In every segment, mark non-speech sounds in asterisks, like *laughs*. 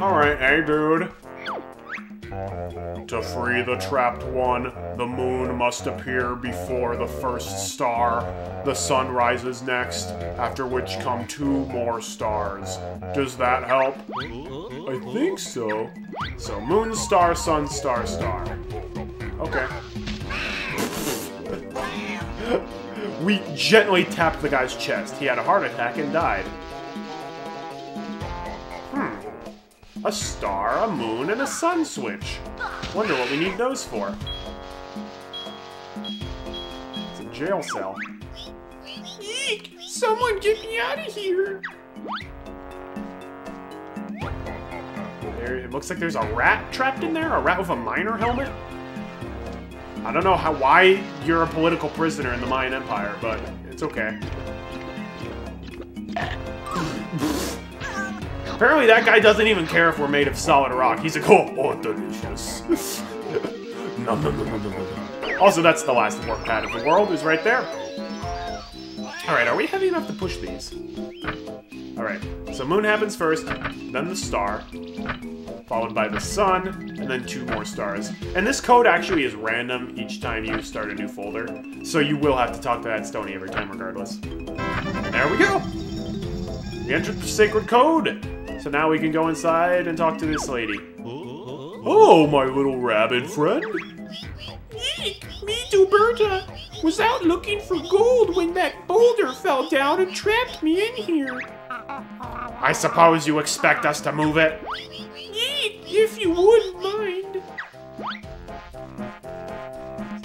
Alright, hey dude. To free the trapped one, the moon must appear before the first star. The sun rises next, after which come two more stars. Does that help? I think so. So moon, star, sun, star, star. Okay. *laughs* we gently tapped the guy's chest. He had a heart attack and died. A star, a moon, and a sun switch. Wonder what we need those for. It's a jail cell. Eek! Someone get me out of here! There, it looks like there's a rat trapped in there, a rat with a miner helmet. I don't know how why you're a political prisoner in the Mayan Empire, but it's okay. Apparently that guy doesn't even care if we're made of solid rock. He's like, oh, oh delicious. *laughs* nom, nom, nom. Also, that's the last warp pad of the world, is right there. Alright, are we heavy enough to push these? Alright, so moon happens first, then the star, followed by the sun, and then two more stars. And this code actually is random each time you start a new folder, so you will have to talk to that Stony every time regardless. And there we go! We entered the sacred code! So now we can go inside and talk to this lady. Oh, my little rabbit friend. Eek, me too, Berta. Was out looking for gold when that boulder fell down and trapped me in here. I suppose you expect us to move it? Eek, if you wouldn't mind.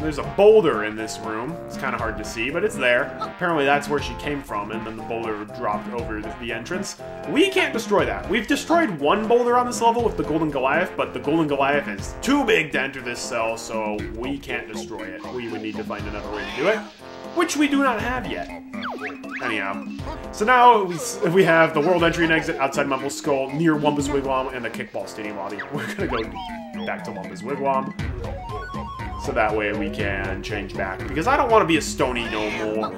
There's a boulder in this room. It's kind of hard to see, but it's there. Apparently that's where she came from, and then the boulder dropped over the entrance. We can't destroy that. We've destroyed one boulder on this level with the Golden Goliath, but the Golden Goliath is too big to enter this cell, so we can't destroy it. We would need to find another way to do it, which we do not have yet. Anyhow, so now we, we have the world entry and exit outside Mumbo's Skull, near Wumba's Wigwam, and the Kickball Stadium lobby. *laughs* We're gonna go back to Wumba's Wigwam. So that way we can change back. Because I don't want to be a Stony no more.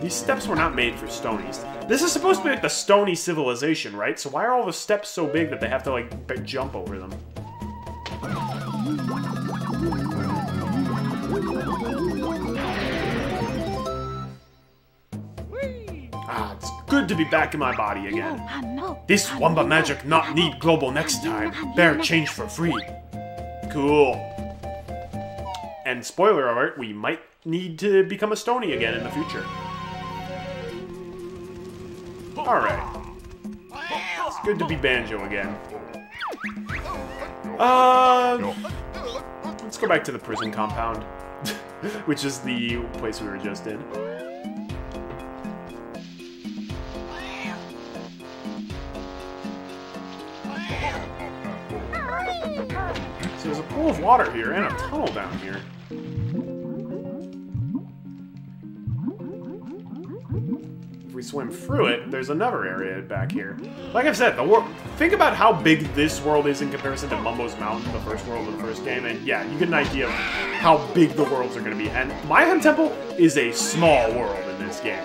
These steps were not made for Stonies. This is supposed to be like the Stony civilization, right? So why are all the steps so big that they have to like jump over them? Ah, it's good to be back in my body again. This Wumba magic not need Glowbo next time. Bear change for free. Cool. And spoiler alert, we might need to become a Stony again in the future. Alright. It's good to be Banjo again. Uh, let's go back to the prison compound, *laughs* which is the place we were just in. Water here and a tunnel down here. If we swim through it, there's another area back here. Like I've said, the world. Think about how big this world is in comparison to Mumbo's Mountain, the first world of the first game, and yeah, you get an idea of how big the worlds are going to be. And Mayahem Temple is a small world in this game.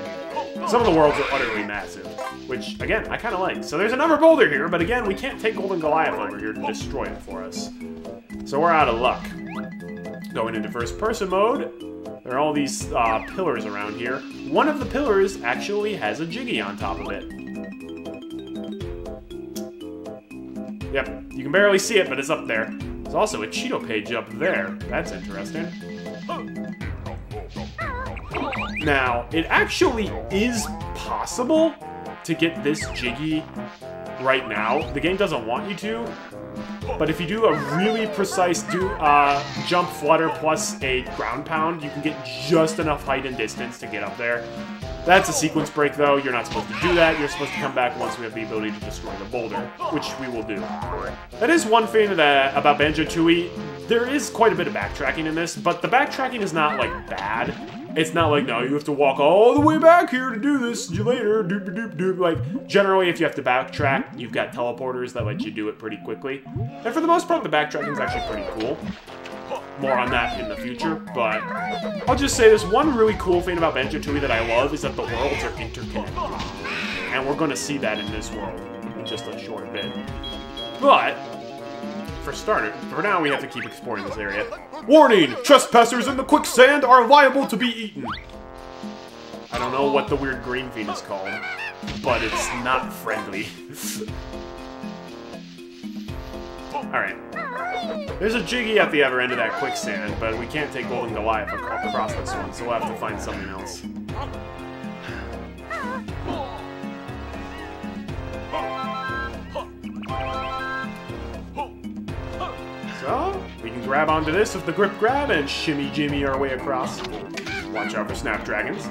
Some of the worlds are utterly massive, which, again, I kind of like. So there's another boulder here, but again, we can't take Golden Goliath over here to destroy it for us. So we're out of luck. Going into first-person mode, there are all these uh, pillars around here. One of the pillars actually has a Jiggy on top of it. Yep, you can barely see it, but it's up there. There's also a Cheato page up there. That's interesting. Now, it actually is possible to get this Jiggy right now. The game doesn't want you to, but if you do a really precise do uh, jump flutter plus a ground pound, you can get just enough height and distance to get up there. That's a sequence break, though. You're not supposed to do that. You're supposed to come back once we have the ability to destroy the boulder, which we will do. That is one thing that about Banjo-Tooie. There is quite a bit of backtracking in this, but the backtracking is not, like, bad. It's not like, no, you have to walk all the way back here to do this. You later. Doop doop doop. Like, generally, if you have to backtrack, you've got teleporters that let you do it pretty quickly. And for the most part, the backtracking is actually pretty cool. More on that in the future, but I'll just say this one really cool thing about Banjo-Tooie that I love is that the worlds are interconnected. And we're going to see that in this world. In just a short bit. But, for for now we have to keep exploring this area. Warning! Trespassers in the quicksand are liable to be eaten! I don't know what the weird green fiend is called, but it's not friendly. *laughs* Alright. There's a Jiggy at the other end of that quicksand, but we can't take Golden Goliath across this one, so we'll have to find something else. Grab onto this with the grip grab and shimmy jimmy our way across. Watch out for snapdragons.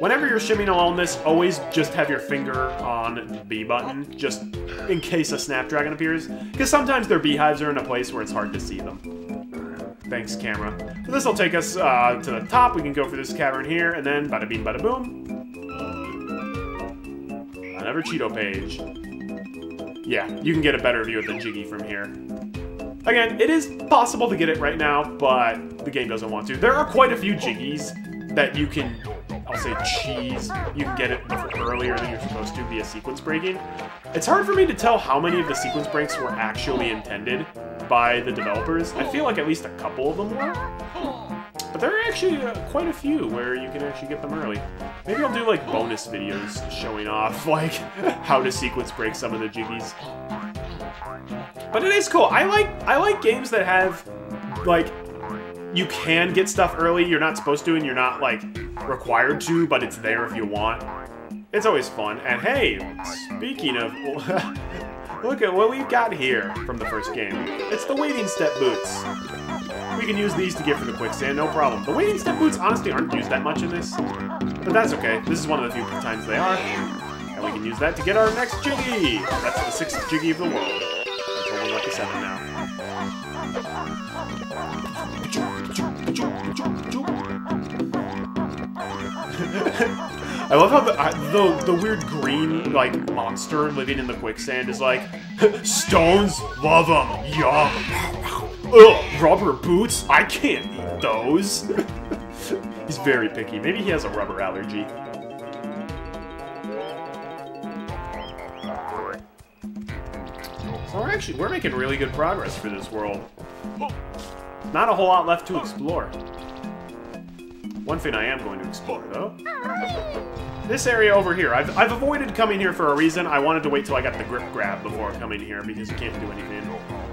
Whenever you're shimmying along this, always just have your finger on the B button, just in case a snapdragon appears, because sometimes their beehives are in a place where it's hard to see them. Thanks, camera. So this will take us uh, to the top. We can go for this cavern here, and then bada beam, bada boom. Another Cheato page. Yeah, you can get a better view of the Jiggy from here. Again, it is possible to get it right now, but the game doesn't want to. There are quite a few Jiggies that you can I'll say cheese, you can get it earlier than you're supposed to via sequence breaking. It's hard for me to tell how many of the sequence breaks were actually intended by the developers. I feel like at least a couple of them were. There are actually uh, quite a few where you can actually get them early. Maybe I'll do like bonus videos showing off *laughs* like how to sequence break some of the jiggies. But it is cool. I like I like games that have like you can get stuff early. You're not supposed to, and you're not like required to, but it's there if you want. It's always fun. And hey, speaking of, *laughs* look at what we've got here from the first game. It's the waiting step boots. We can use these to get for the quicksand, no problem. The waiting step boots honestly aren't used that much in this, but that's okay. This is one of the few times they are. And we can use that to get our next Jiggy. That's the sixth Jiggy of the world. We're lucky seven now. *laughs* I love how the, uh, the the weird green like monster living in the quicksand is like *laughs* stones, love them, yum. Ugh, rubber boots, I can't eat those. *laughs* He's very picky. Maybe he has a rubber allergy. So we're actually we're making really good progress for this world. Not a whole lot left to explore. One thing I am going to explore, though. This area over here. I've, I've avoided coming here for a reason. I wanted to wait till I got the grip grab before coming here because you can't do anything.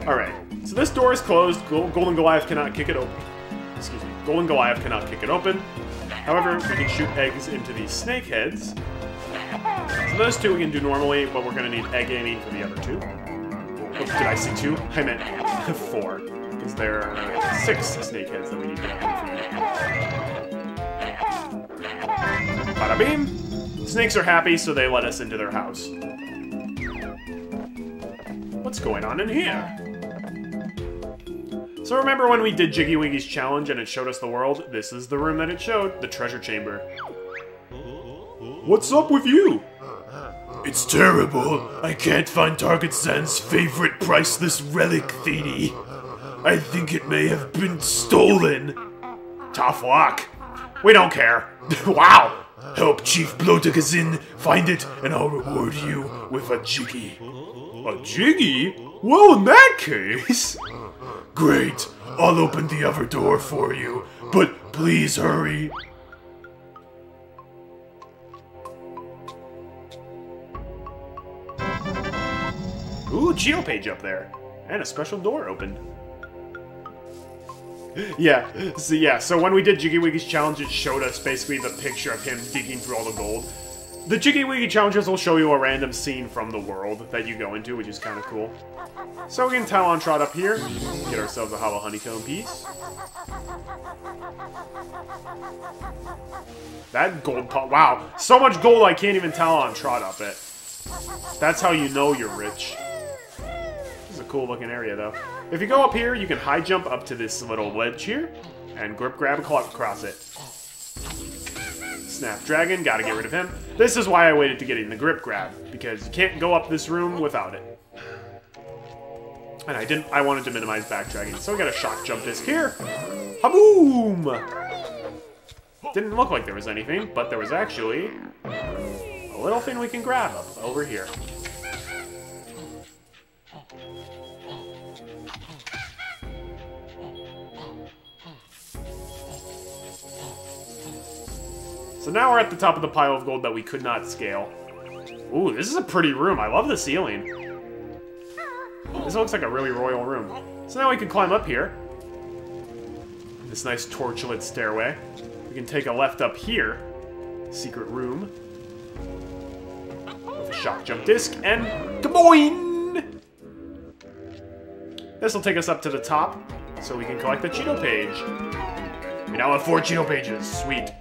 Alright, so this door is closed. Golden Goliath cannot kick it open. Excuse me. Golden Goliath cannot kick it open. However, we can shoot eggs into these snake heads. So those two we can do normally, but we're going to need egg aiming for the other two. Oh, did I see two? I meant *laughs* four. Because there are six snake heads that we need to Bada beam! Snakes are happy, so they let us into their house. What's going on in here? So remember when we did Jiggy Wiggy's challenge and it showed us the world? This is the room that it showed, the treasure chamber. What's up with you? It's terrible. I can't find Targitzan's favorite priceless relic thingy. I think it may have been stolen. Tough luck. We don't care. *laughs* wow. Help Chief Bloatazin find it, and I'll reward you with a jiggy. A jiggy? Well, in that case... Great. I'll open the other door for you, but please hurry. Ooh, Cheato page up there. And a special door opened. yeah, so yeah, so when we did Jiggy Wiggy's challenge, it showed us basically the picture of him digging through all the gold. The Jiggy Wiggy challenges will show you a random scene from the world that you go into, which is kind of cool. So we can Talon Trot up here, get ourselves a Hollow Honeycomb piece. That gold pot, wow, so much gold I can't even Talon Trot up it. That's how you know you're rich This is a cool looking area though. If you go up here, you can high jump up to this little ledge here, and grip grab across it. Snapdragon, gotta get rid of him. This is why I waited to get in the grip grab, because you can't go up this room without it. And I didn't, I wanted to minimize backtracking, so we got a shock jump disc here. Haboom! Didn't look like there was anything, but there was actually a little thing we can grab up over here. So now we're at the top of the pile of gold that we could not scale. Ooh, this is a pretty room. I love the ceiling. This looks like a really royal room. So now we can climb up here. This nice torchlit stairway. We can take a left up here. Secret room. With a shock jump disc and kaboing! This will take us up to the top so we can collect the Cheato page. We now have four Cheato pages. Sweet.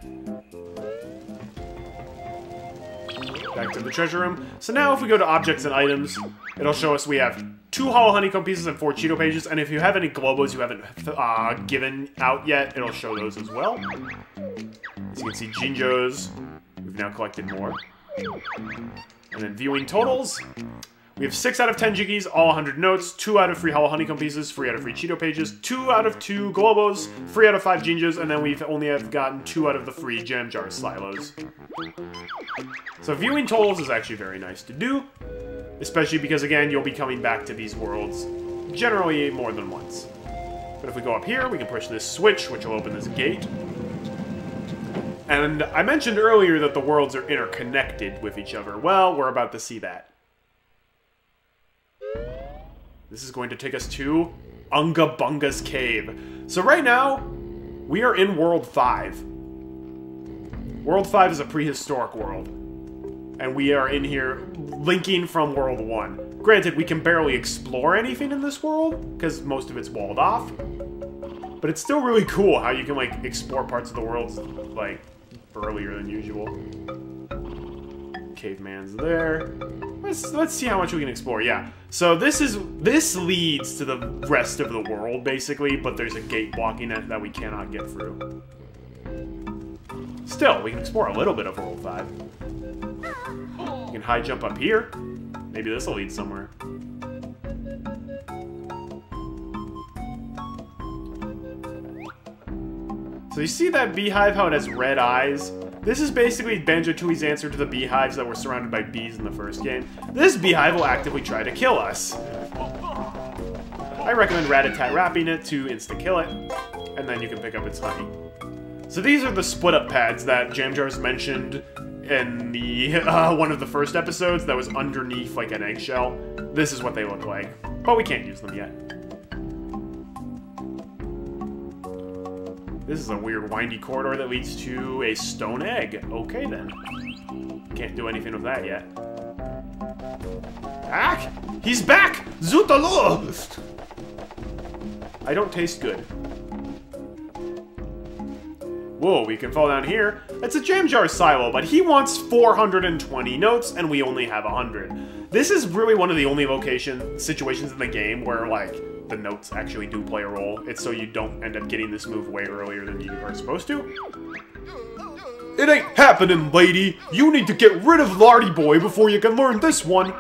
Back to the treasure room. So now if we go to objects and items, it'll show us we have two hollow honeycomb pieces and four Cheato pages. And if you have any Glowbos you haven't uh, given out yet, it'll show those as well. As you can see, Jinjos. We've now collected more. And then viewing totals. We have 6 out of 10 Jiggies, all 100 notes, 2 out of 3 Hollow Honeycomb pieces, 3 out of 3 Cheato pages, 2 out of 2 Glowbos, 3 out of 5 Jinjos, and then we've only have gotten 2 out of the 3 Jam Jar Silos. So viewing totals is actually very nice to do, especially because, again, you'll be coming back to these worlds generally more than once. But if we go up here, we can push this switch, which will open this gate. And I mentioned earlier that the worlds are interconnected with each other. Well, we're about to see that. This is going to take us to Unga Bunga's Cave. So right now, we are in World 5. World 5 is a prehistoric world. And we are in here linking from World 1. Granted, we can barely explore anything in this world, because most of it's walled off. But it's still really cool how you can, like, explore parts of the world, like, earlier than usual. Caveman's there. Let's let's see how much we can explore. Yeah. So this is this leads to the rest of the world basically, but there's a gate blocking it that we cannot get through. Still, we can explore a little bit of World 5. We can high jump up here. Maybe this will lead somewhere. So you see that beehive, how it has red eyes? This is basically Banjo-Tooie's answer to the beehives that were surrounded by bees in the first game. This beehive will actively try to kill us. I recommend Rat-a-tat rapping it to insta-kill it, and then you can pick up its honey. So these are the split-up pads that Jamjars mentioned in the *laughs* uh, one of the first episodes that was underneath like an eggshell. This is what they look like, but we can't use them yet. This is a weird windy corridor that leads to a stone egg. Okay, then. Can't do anything with that yet. Back! He's back! Zutalo! I don't taste good. Whoa, we can fall down here. It's a jam jar silo, but he wants 420 notes, and we only have 100. This is really one of the only location situations in the game where, like, the notes actually do play a role. It's so you don't end up getting this move way earlier than you are supposed to. It ain't happening, lady! You need to get rid of Lardy Boy before you can learn this one!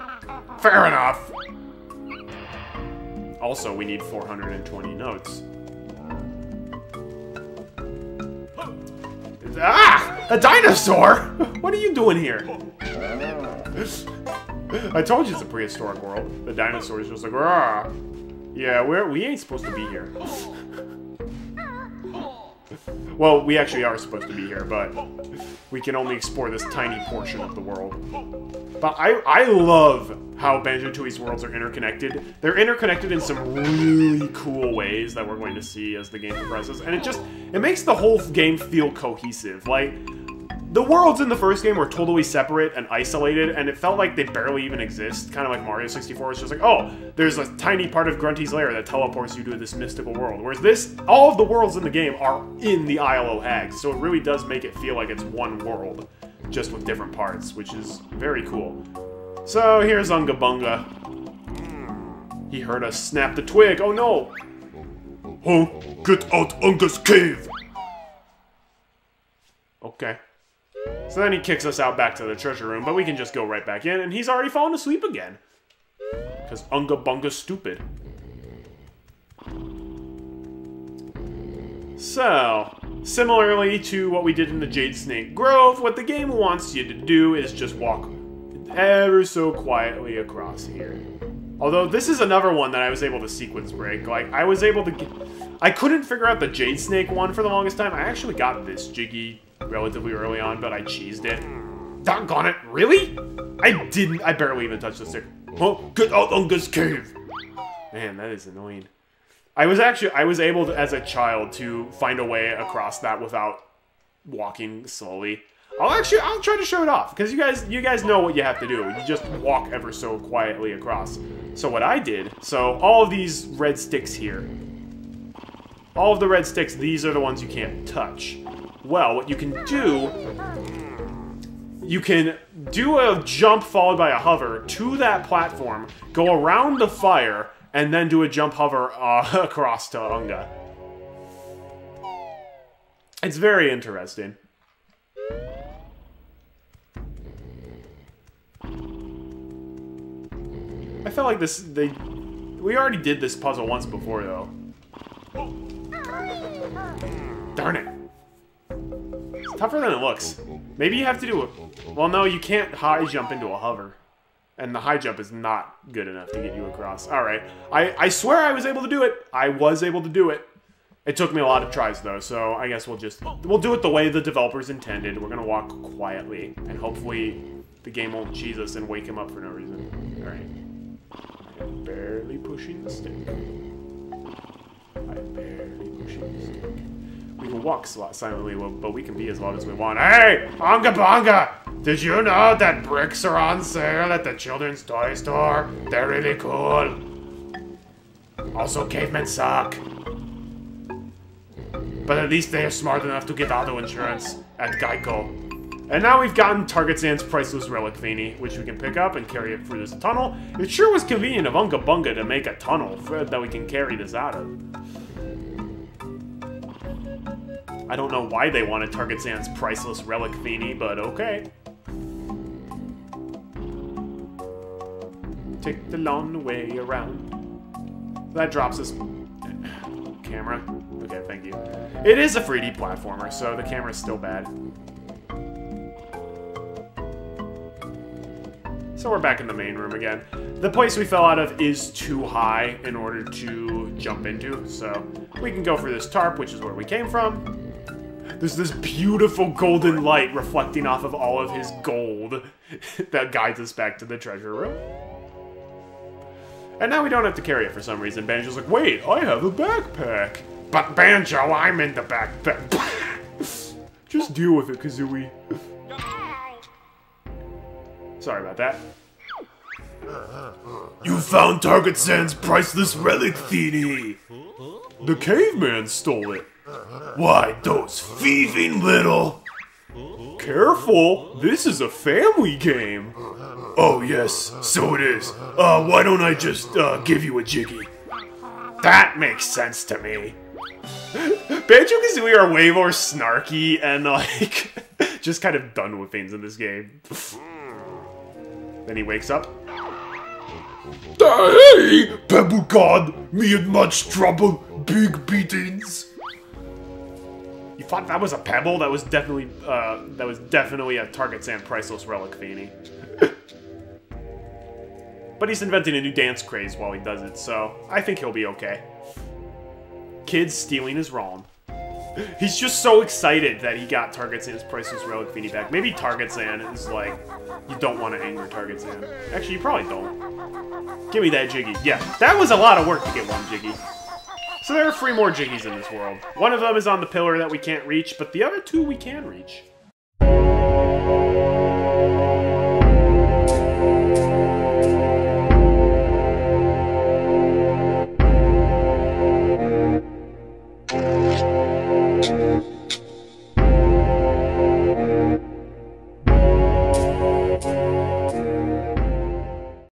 Fair enough! Also, we need 420 notes. Ah! A dinosaur! *laughs* What are you doing here? I told you it's a prehistoric world. The dinosaurs just like, ah. Yeah, we're, we ain't supposed to be here. well, we actually are supposed to be here, but we can only explore this tiny portion of the world. But I, I love how Banjo-Tooie's worlds are interconnected. They're interconnected in some really cool ways that we're going to see as the game progresses. And it just, it makes the whole game feel cohesive. Like, the worlds in the first game were totally separate and isolated, and it felt like they barely even exist. Kind of like Mario 64 was just like, oh, there's a tiny part of Grunty's lair that teleports you to this mystical world. Whereas this, all of the worlds in the game are in the Isle o' Hags, so it really does make it feel like it's one world, just with different parts, which is very cool. So here's Unga Bunga. Hmm. He heard us snap the twig. Oh no! Huh? Get out Unga's cave! Okay. So then he kicks us out back to the treasure room, but we can just go right back in, and he's already fallen asleep again. Because Unga Bunga's stupid. So, Similarly to what we did in the Jade Snake Grove, what the game wants you to do is just walk ever so quietly across here. Although this is another one that I was able to sequence break. Like, I was able to get... I couldn't figure out the Jade Snake one for the longest time. I actually got this Jiggy relatively early on, but I cheesed it. Doggone it, really? I didn't, I barely even touched the stick. Oh, get out Unga's cave. Man, that is annoying. I was actually, I was able to, as a child to find a way across that without walking slowly. I'll actually, I'll try to show it off, because you guys, you guys know what you have to do. You just walk ever so quietly across. So what I did, so all of these red sticks here, all of the red sticks, these are the ones you can't touch. Well, what you can do, you can do a jump followed by a hover to that platform, go around the fire, and then do a jump hover uh, *laughs* across to Unga. It's very interesting. I felt like this, they, we already did this puzzle once before though. Darn it. Tougher than it looks. Maybe you have to do it. Well, no, you can't high jump into a hover. And the high jump is not good enough to get you across. Alright. I, I swear I was able to do it. I was able to do it. It took me a lot of tries, though, so I guess we'll just... We'll do it the way the developers intended. We're gonna walk quietly, and hopefully the game won't cheese us and wake him up for no reason. Alright. I'm Barely pushing the stick. I'm barely pushing the stick. We can walk silently, but we can be as loud as we want. Hey! Onga Bonga! Did you know that bricks are on sale at the children's toy store? They're really cool. Also, cavemen suck. But at least they are smart enough to get auto insurance at Geico. And now we've gotten Targitzan's Priceless Relic Feeny, which we can pick up and carry it through this tunnel. It sure was convenient of Unga Bunga to make a tunnel that we can carry this out of. I don't know why they wanted Targitzan's Priceless Relic Feeny, but okay. Take the long way around. That drops us... Camera? Okay, thank you. It is a 3D platformer, so the camera's still bad. So we're back in the main room again. The place we fell out of is too high in order to jump into, so we can go for this tarp, which is where we came from. There's this beautiful golden light reflecting off of all of his gold *laughs* that guides us back to the treasure room. And now we don't have to carry it for some reason. Banjo's like, wait, I have a backpack. But Banjo, I'm in the backpack. *laughs* Just deal with it, Kazooie. *laughs* Sorry about that. You found Targitzan's priceless relic, Feeny. The caveman stole it. Why, those thieving little... Careful, this is a family game. Oh, yes, so it is. Uh, why don't I just, uh, give you a jiggy? That makes sense to me. Banjo-Kazooie are way more snarky and, like, *laughs* just kind of done with things in this game. then he wakes up. Hey, Pebble God, me in much trouble, big beatings. You thought that was a pebble? That was definitely, uh, that was definitely a Targitzan Priceless Relic Feeny. *laughs* but he's inventing a new dance craze while he does it, so I think he'll be okay. Kids stealing is wrong. *laughs* He's just so excited that he got Targitzan's Priceless Relic Feeny back. Maybe Targitzan is like, you don't want to anger Targitzan. Actually, you probably don't. Give me that Jiggy. Yeah, that was a lot of work to get one Jiggy. So there are three more Jiggies in this world. One of them is on the pillar that we can't reach, but the other two we can reach.